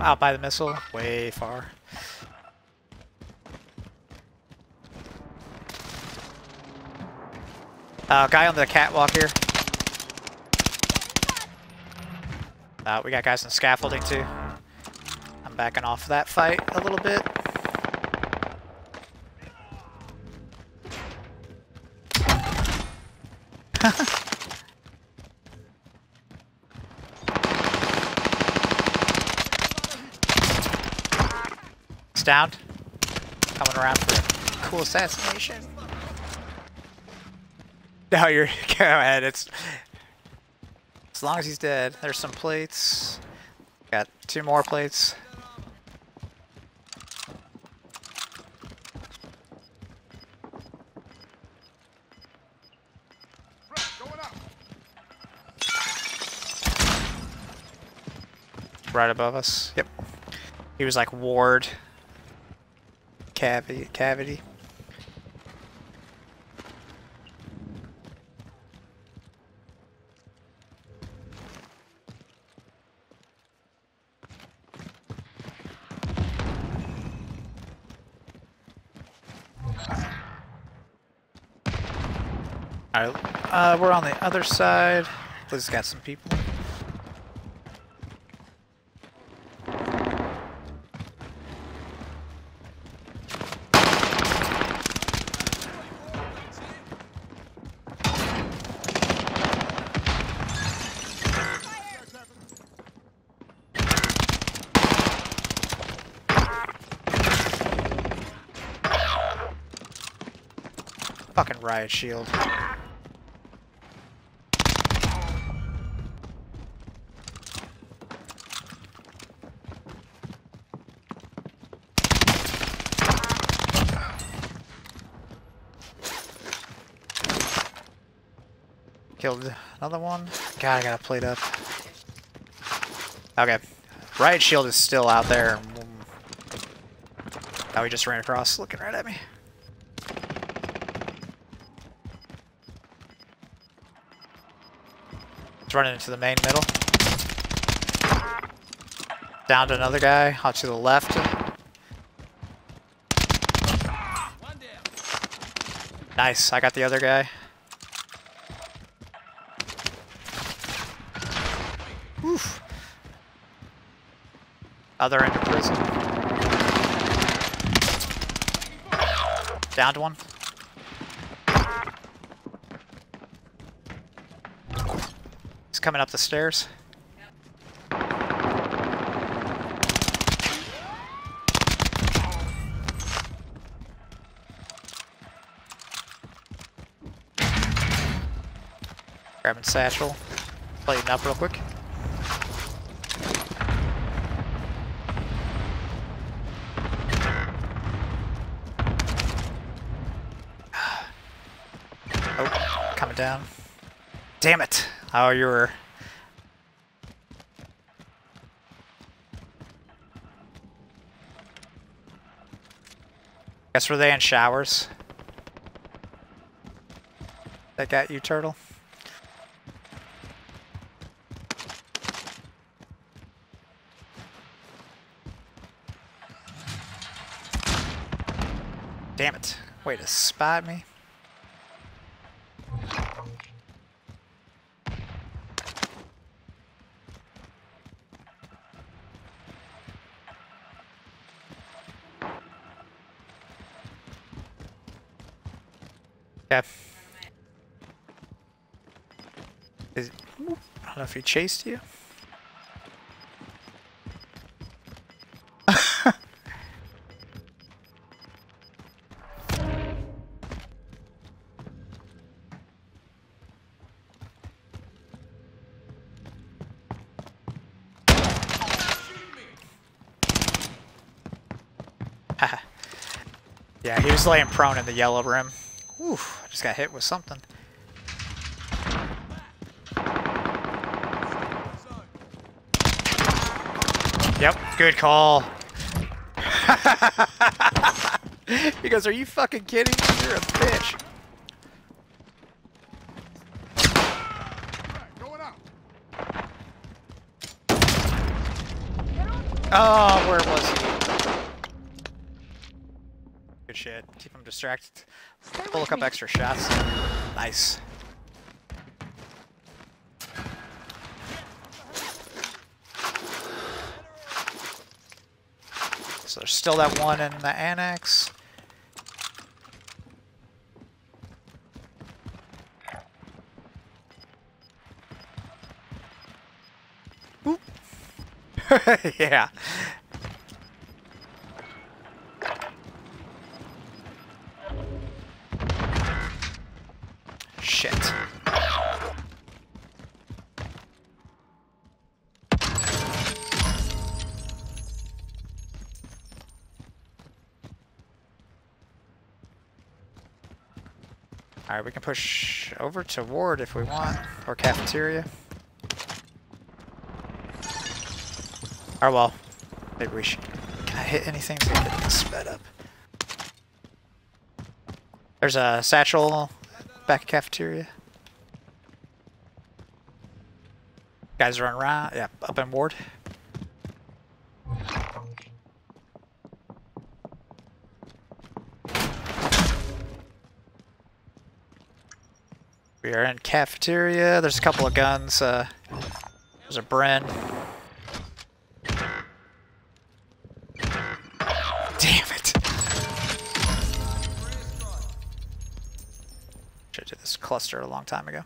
out by the missile, way far. Uh, guy on the catwalk here. Uh, we got guys in scaffolding too. I'm backing off that fight a little bit. down. Coming around for a cool assassination. No, you're go ahead. It's as long as he's dead. There's some plates. Got two more plates. Right above us. Yep. He was like ward. Cavity. Cavity. Alright, uh, we're on the other side. Liz got some people. Fucking riot shield. Killed another one. God, I gotta plate up. Okay. Riot shield is still out there. Now he just ran across looking right at me. Running into the main middle. Down to another guy, out to the left. Nice, I got the other guy. Oof. Other end of prison. Downed one. Coming up the stairs. Grabbing satchel. Plating up real quick. Oh, coming down. Damn it! Oh, you were. Guess were they in showers? That got you, turtle? Damn it. Way to spot me. Yeah. Is, I don't know if he chased you. yeah, he was laying prone in the yellow rim. Oof, I just got hit with something. Yep, good call. he goes, are you fucking kidding me? You're a bitch. Oh, where was he? Good shit. Keep him distracted. Pull a couple extra shots. Nice. So there's still that one in the annex. Oop. yeah. Alright, we can push over to Ward if we want, or cafeteria. Or well, maybe we should. Can I hit anything to get sped up? There's a satchel back cafeteria. Guys running around. Yeah, up in Ward. We are in cafeteria. There's a couple of guns. Uh, there's a Bren. Damn it. Should have did this cluster a long time ago.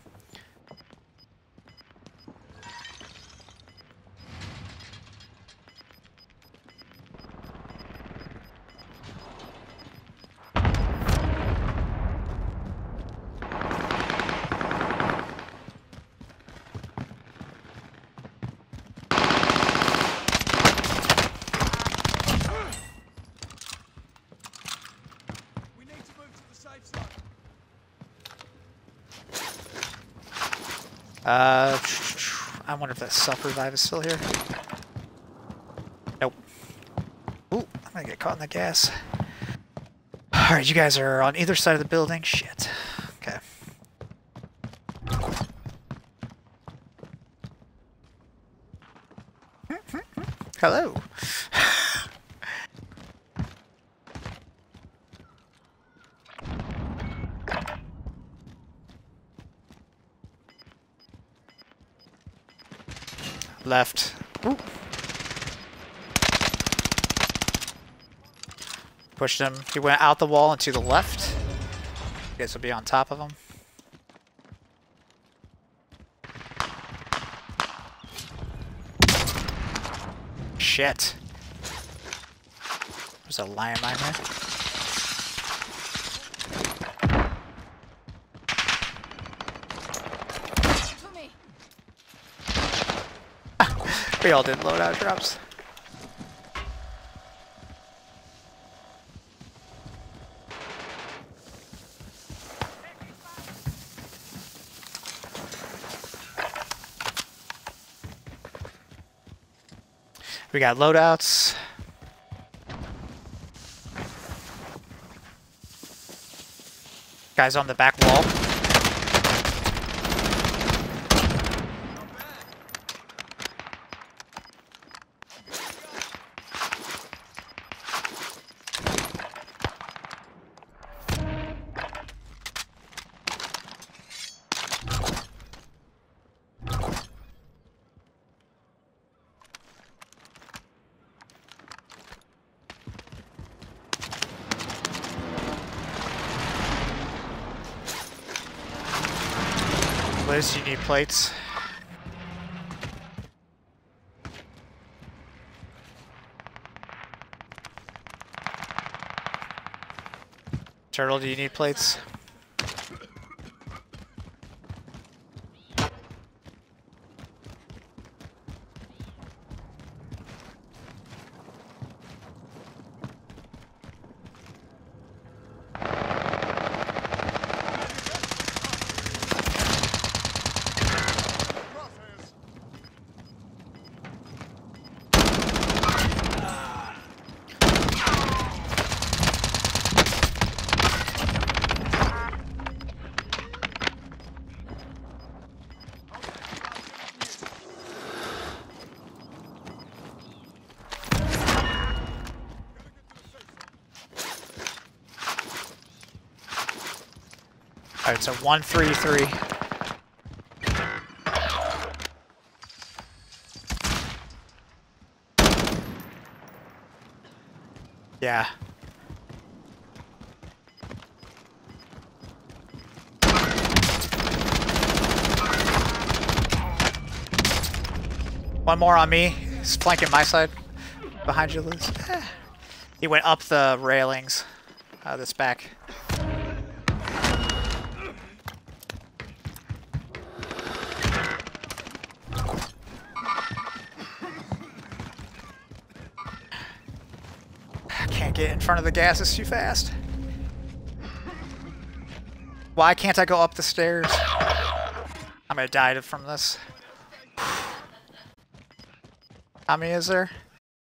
We need to move to the safe zone. Uh, I wonder if that self revive is still here. Nope. Ooh, I'm gonna get caught in the gas. Alright, you guys are on either side of the building. Shit. Okay. Hello. Left. Ooh. Pushed him. He went out the wall and to the left. You guys will be on top of him. Shit. There's a lion mine there. We all did loadout drops. We got loadouts. Guys on the back wall. Liz, you need plates. Turtle, do you need plates? Alright, so one, three, three. Yeah. One more on me. He's flanking my side. Behind you, Liz. He went up the railings. Uh, this back. Can't get in front of the gases too fast. Why can't I go up the stairs? I'm gonna die from this. How many is there?